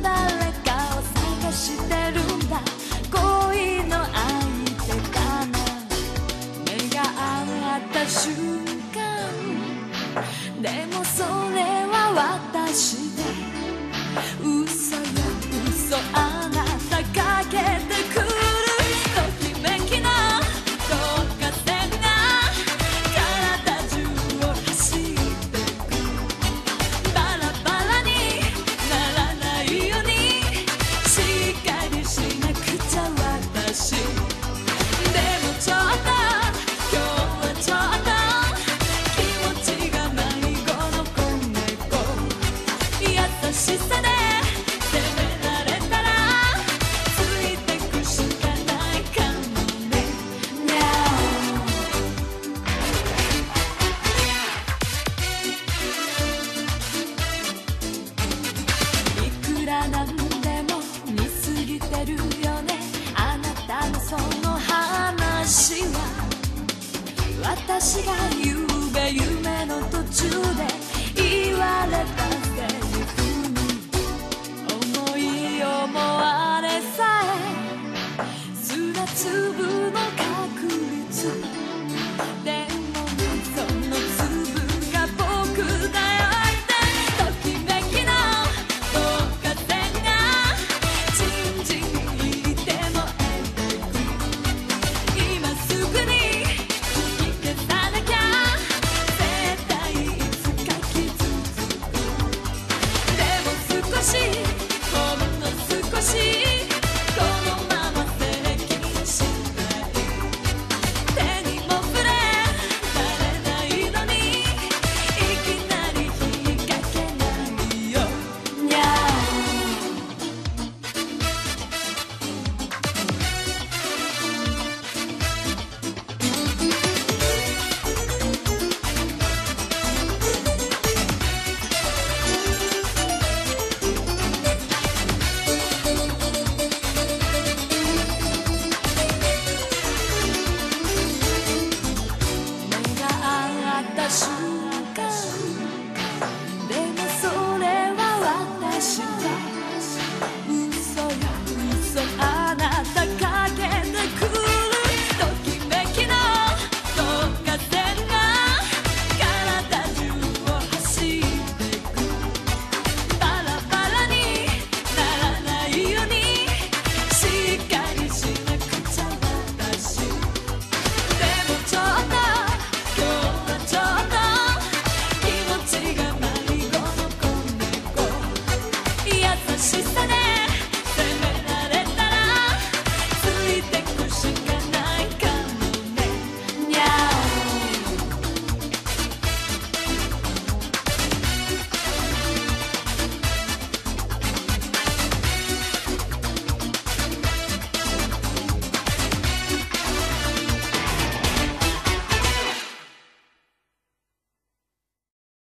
誰かを探してるんだ。恋の相手かな。目が合った瞬間。でもそれは私で。